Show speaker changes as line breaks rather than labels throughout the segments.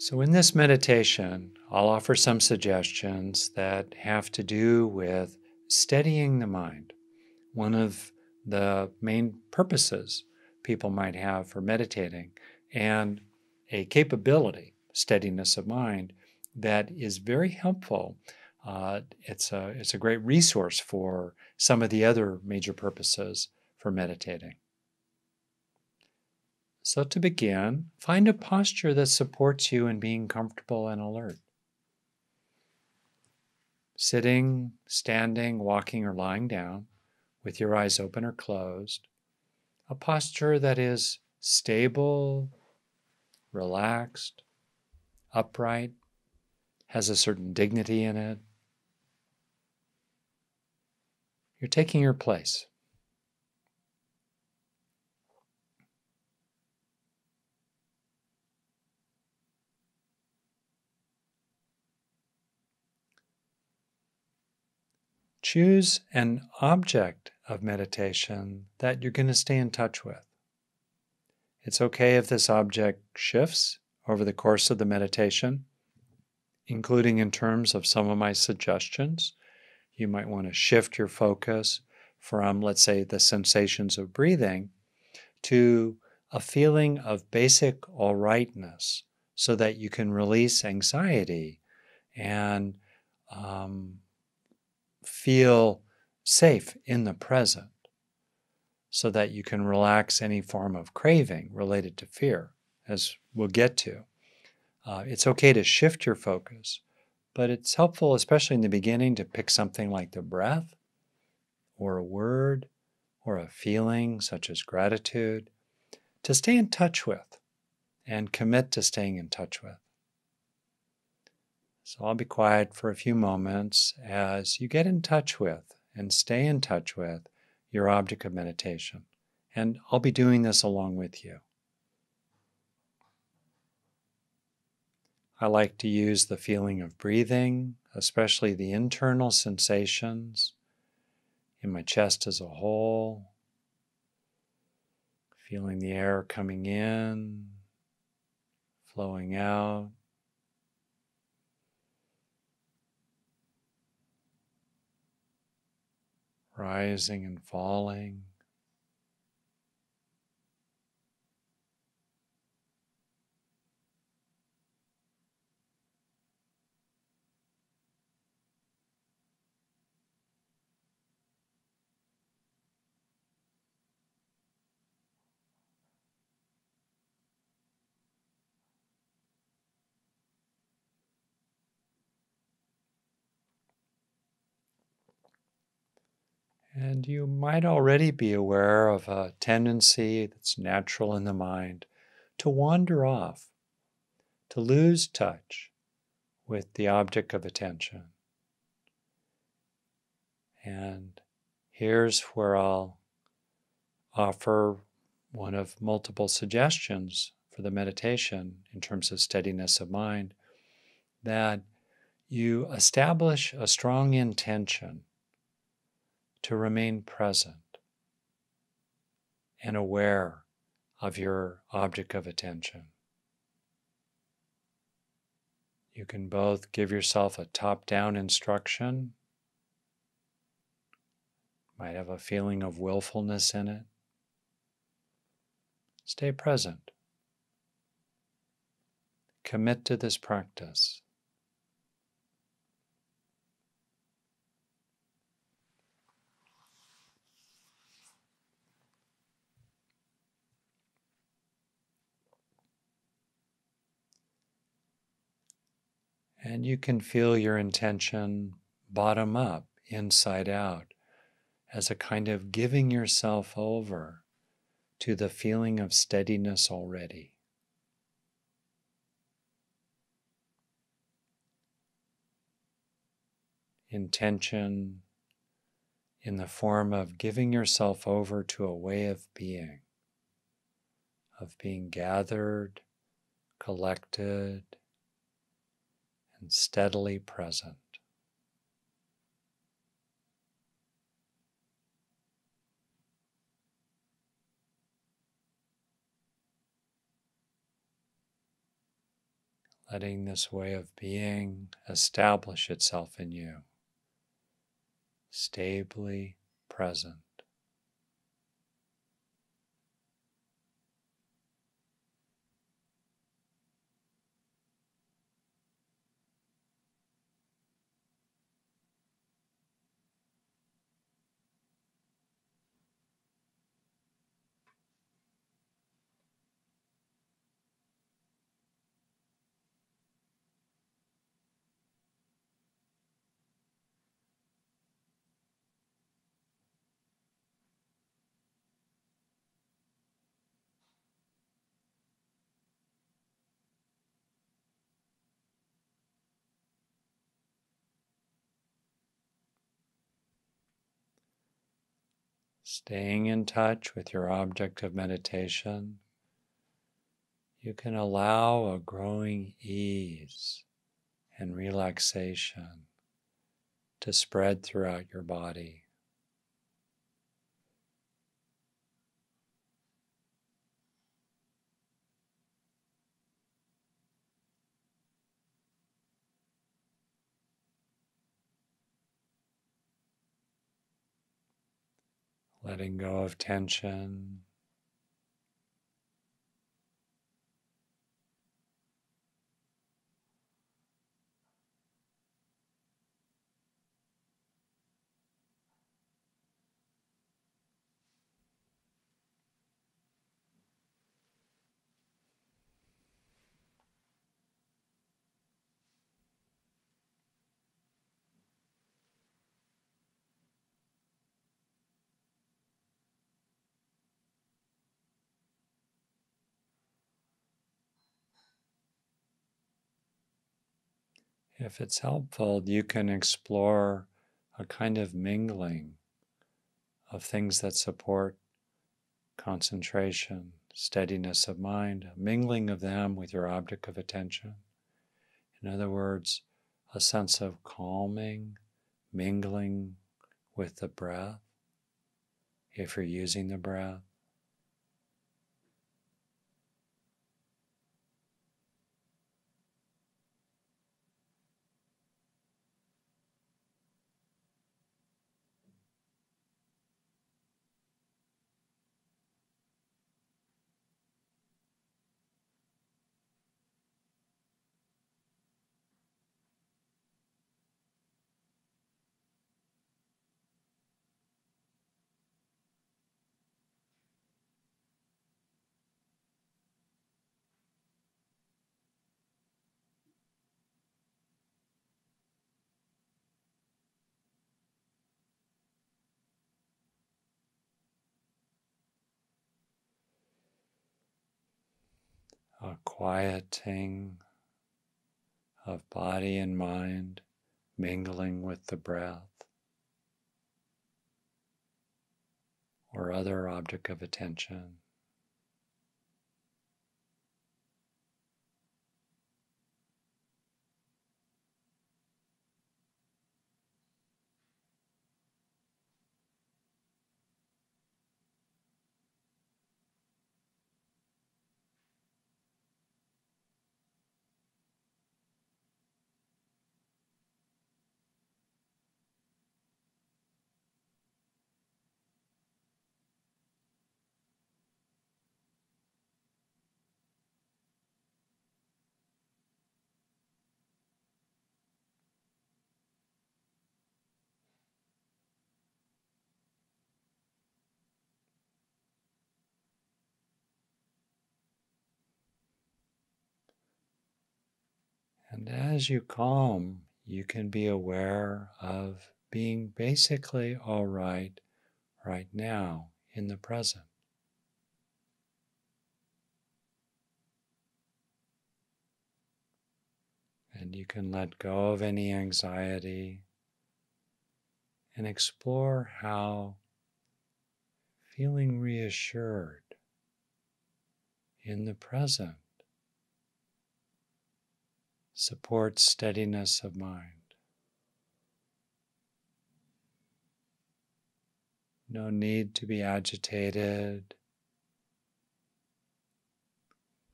So, in this meditation, I'll offer some suggestions that have to do with steadying the mind. One of the main purposes people might have for meditating, and a capability, steadiness of mind, that is very helpful. Uh, it's, a, it's a great resource for some of the other major purposes for meditating. So, to begin, find a posture that supports you in being comfortable and alert. Sitting, standing, walking, or lying down with your eyes open or closed. A posture that is stable, relaxed, upright, has a certain dignity in it. You're taking your place. Choose an object of meditation that you're going to stay in touch with. It's okay if this object shifts over the course of the meditation, including in terms of some of my suggestions. You might want to shift your focus from, let's say, the sensations of breathing to a feeling of basic all rightness so that you can release anxiety and um, feel safe in the present so that you can relax any form of craving related to fear, as we'll get to. Uh, it's okay to shift your focus, but it's helpful, especially in the beginning, to pick something like the breath or a word or a feeling such as gratitude to stay in touch with and commit to staying in touch with. So I'll be quiet for a few moments as you get in touch with and stay in touch with your object of meditation. And I'll be doing this along with you. I like to use the feeling of breathing, especially the internal sensations in my chest as a whole, feeling the air coming in, flowing out. Rising and falling. And you might already be aware of a tendency that's natural in the mind to wander off, to lose touch with the object of attention. And here's where I'll offer one of multiple suggestions for the meditation in terms of steadiness of mind that you establish a strong intention to remain present and aware of your object of attention. You can both give yourself a top down instruction, might have a feeling of willfulness in it. Stay present. Commit to this practice. And you can feel your intention bottom up, inside out, as a kind of giving yourself over to the feeling of steadiness already. Intention in the form of giving yourself over to a way of being, of being gathered, collected, and steadily present. letting this way of being establish itself in you, stably present. Staying in touch with your object of meditation, you can allow a growing ease and relaxation to spread throughout your body. Letting go of tension. If it's helpful, you can explore a kind of mingling of things that support concentration, steadiness of mind, A mingling of them with your object of attention. In other words, a sense of calming, mingling with the breath, if you're using the breath. A quieting of body and mind mingling with the breath or other object of attention. And as you calm, you can be aware of being basically all right right now in the present. And you can let go of any anxiety and explore how feeling reassured in the present supports steadiness of mind. No need to be agitated.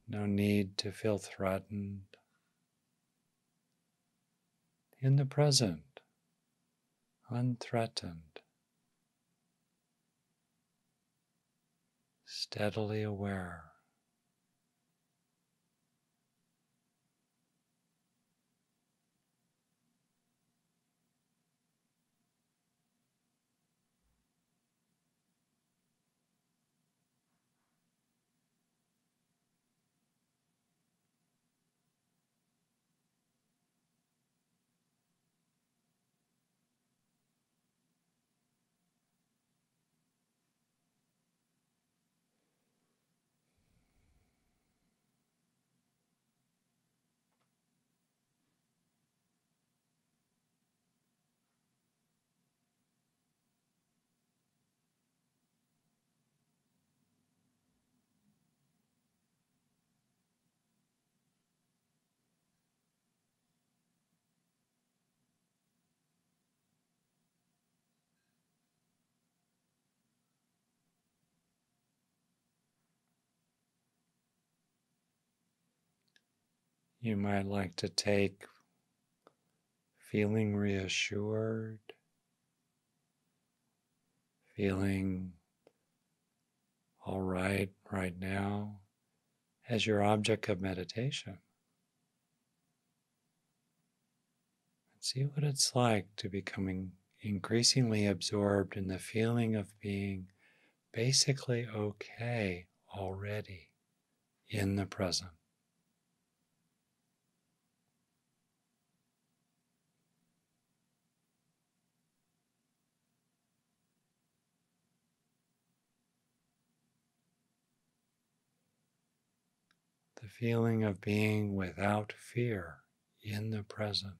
No need to feel threatened. in the present, unthreatened, steadily aware. You might like to take feeling reassured, feeling all right right now as your object of meditation. And see what it's like to becoming increasingly absorbed in the feeling of being basically okay already in the present. the feeling of being without fear in the present.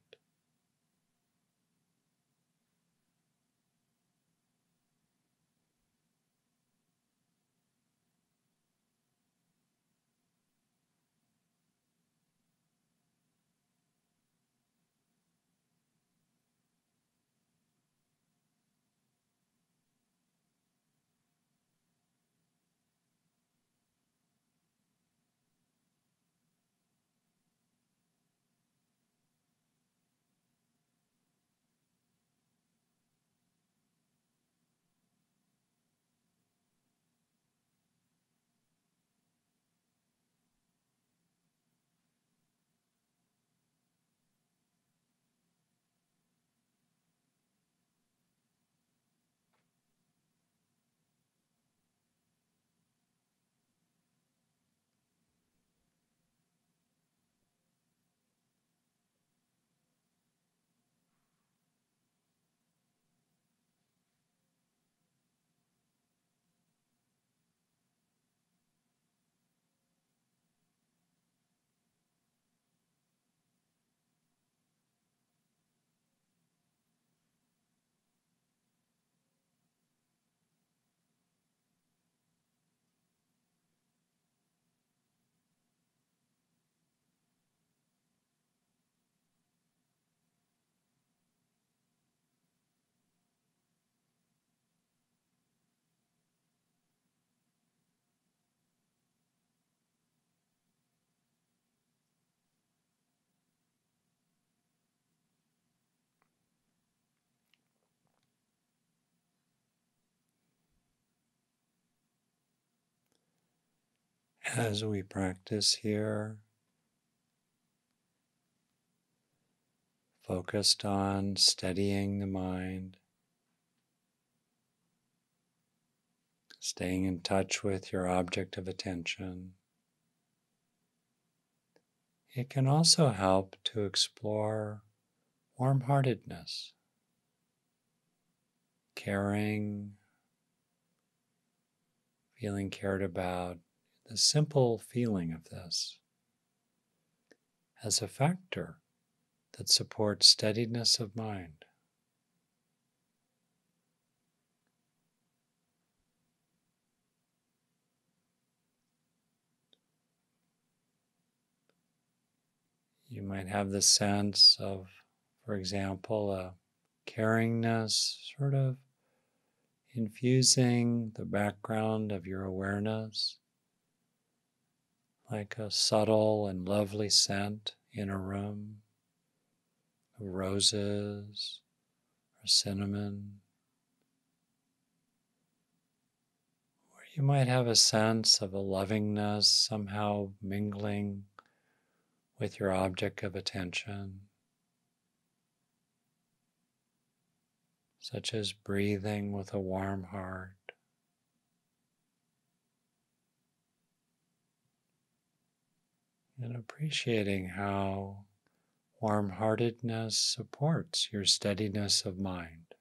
As we practice here, focused on steadying the mind, staying in touch with your object of attention. It can also help to explore warm heartedness, caring, feeling cared about, the simple feeling of this as a factor that supports steadiness of mind. You might have the sense of, for example, a caringness sort of infusing the background of your awareness like a subtle and lovely scent in a room, of roses or cinnamon. Or you might have a sense of a lovingness somehow mingling with your object of attention. such as breathing with a warm heart. And appreciating how warm heartedness supports your steadiness of mind.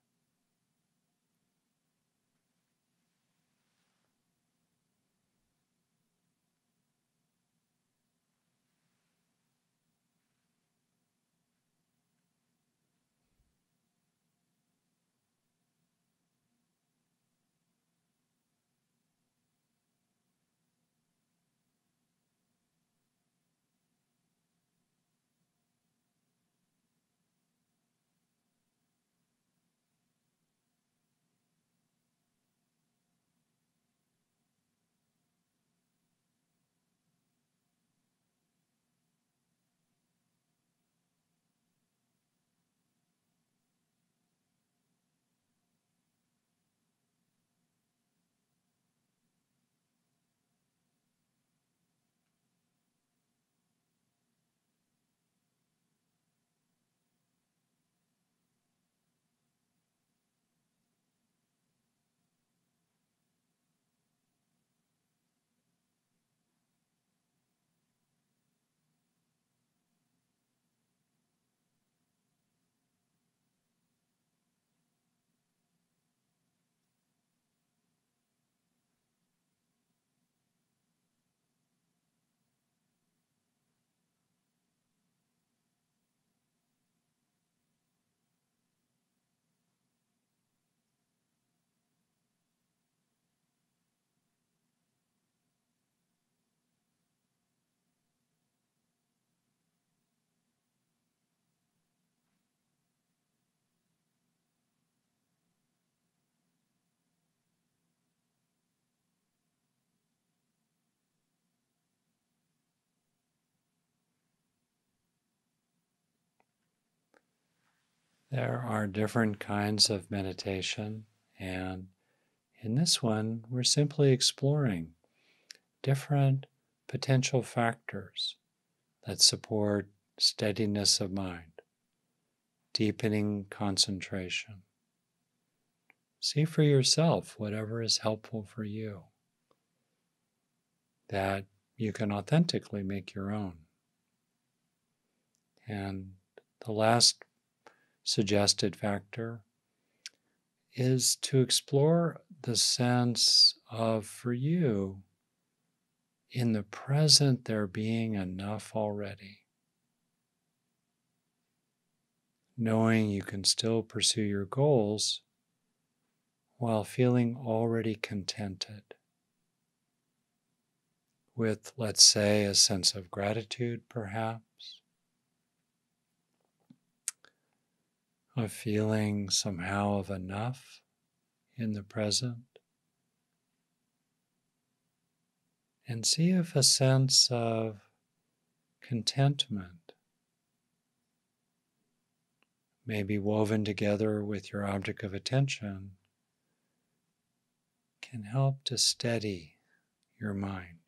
There are different kinds of meditation, and in this one, we're simply exploring different potential factors that support steadiness of mind, deepening concentration. See for yourself whatever is helpful for you that you can authentically make your own. And the last suggested factor is to explore the sense of, for you, in the present, there being enough already. Knowing you can still pursue your goals while feeling already contented with, let's say, a sense of gratitude, perhaps of feeling somehow of enough in the present. And see if a sense of contentment may be woven together with your object of attention can help to steady your mind.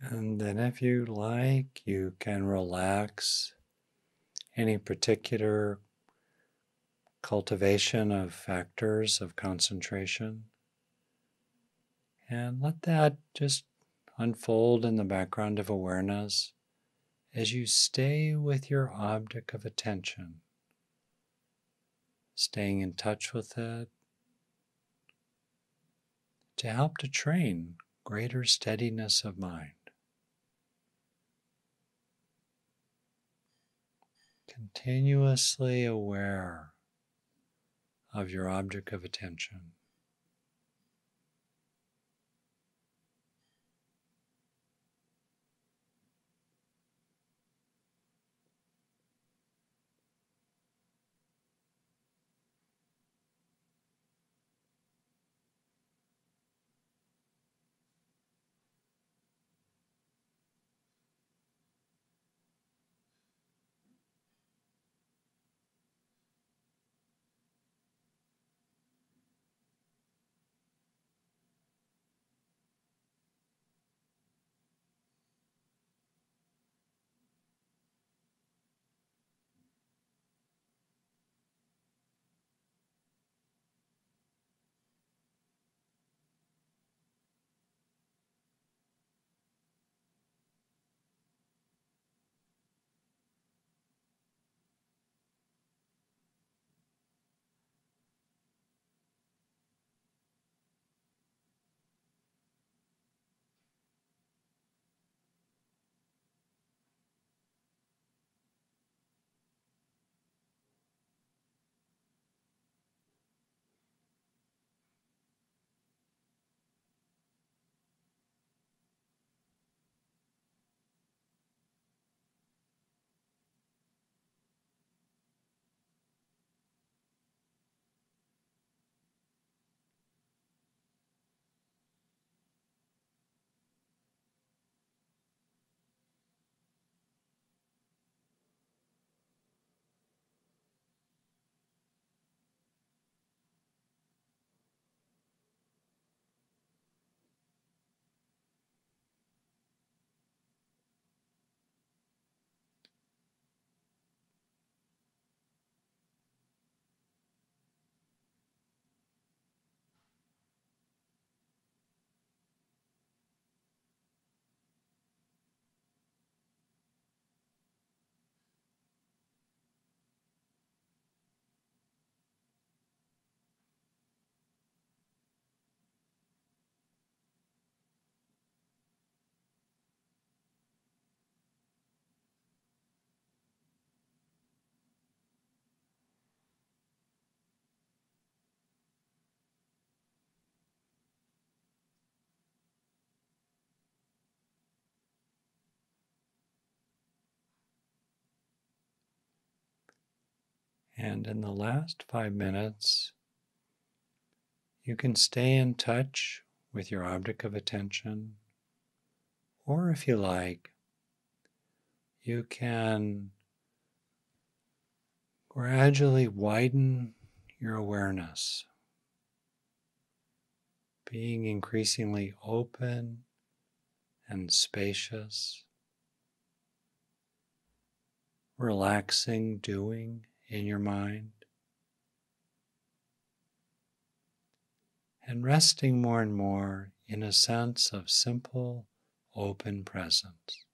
And then, if you like, you can relax any particular cultivation of factors of concentration and let that just unfold in the background of awareness as you stay with your object of attention, staying in touch with it to help to train greater steadiness of mind. Continuously aware of your object of attention. And in the last five minutes, you can stay in touch with your object of attention, or if you like, you can gradually widen your awareness, being increasingly open and spacious, relaxing doing in your mind. And resting more and more in a sense of simple, open presence.